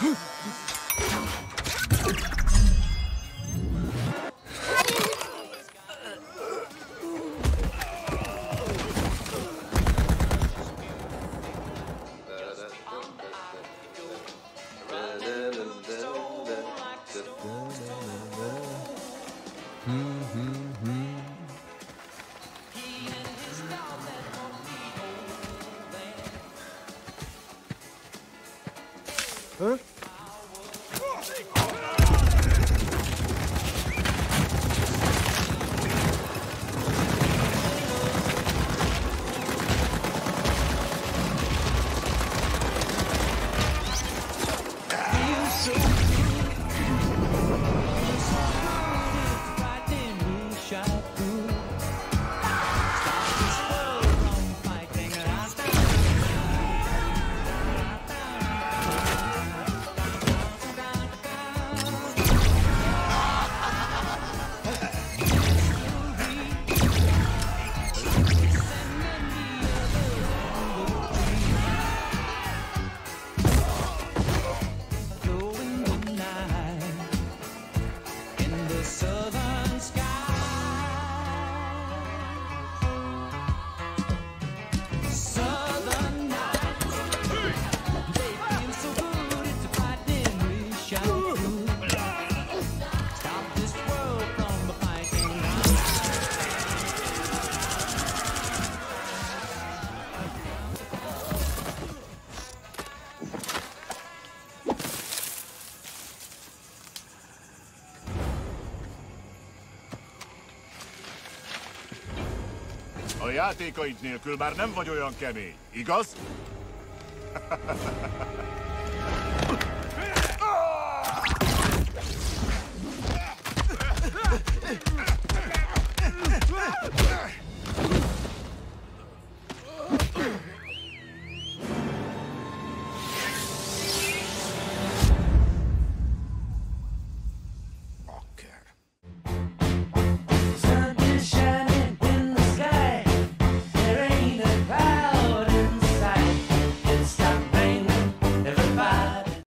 glowing A játékaid nélkül már nem vagy olyan kemény, igaz?